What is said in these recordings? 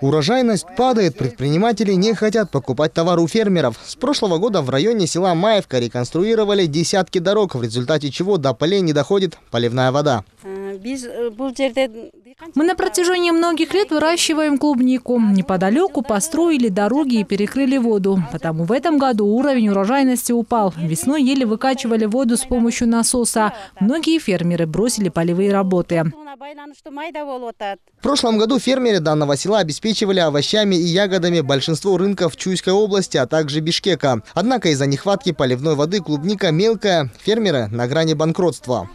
Урожайность падает, предприниматели не хотят покупать товар у фермеров. С прошлого года в районе села Маевка реконструировали десятки дорог, в результате чего до полей не доходит поливная вода. Жерде Мы на протяжении многих лет выращиваем клубнику. Неподалеку построили дороги и перекрыли воду. Потому в этом году уровень урожайности упал. Весной еле выкачивали воду с помощью насоса. Многие фермеры бросили полевые работы. В прошлом году фермеры данного села обеспечивали овощами и ягодами большинство рынков Чуйской области, а также Бишкека. Однако из-за нехватки поливной воды клубника мелкая, фермеры на грани банкротства.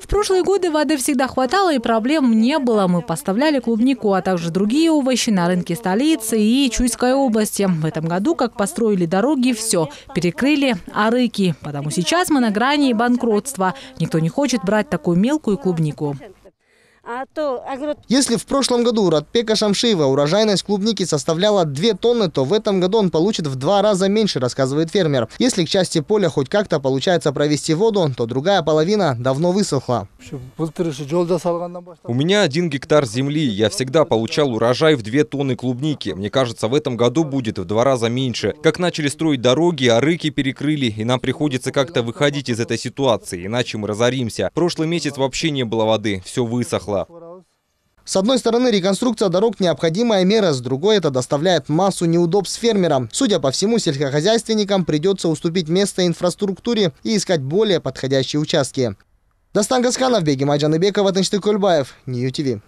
В прошлые годы воды всегда хватало и проблем не было. Мы поставляли клубнику, а также другие овощи на рынке столицы и Чуйской области. В этом году, как построили дороги, все, перекрыли арыки. Потому сейчас мы на грани банкротства. Никто не хочет брать такую мелкую клубнику. А агро Если в прошлом году у Радпека Шамшиева урожайность клубники составляла 2 тонны, то в этом году он получит в два раза меньше, рассказывает фермер. Если к части поля хоть как-то получается провести воду, то другая половина давно высохла. У меня один гектар земли. Я всегда получал урожай в 2 тонны клубники. Мне кажется, в этом году будет в два раза меньше. Как начали строить дороги, арыки перекрыли, и нам приходится как-то выходить из этой ситуации, иначе мы разоримся. Прошлый месяц вообще не было воды, все высохло. С одной стороны, реконструкция дорог – необходимая мера, с другой это доставляет массу неудобств фермерам. Судя по всему, сельскохозяйственникам придется уступить место инфраструктуре и искать более подходящие участки. Дастан Гасканов, Бегимай Джаныбекова, Тынчтык Кульбаев, Нью ТВ.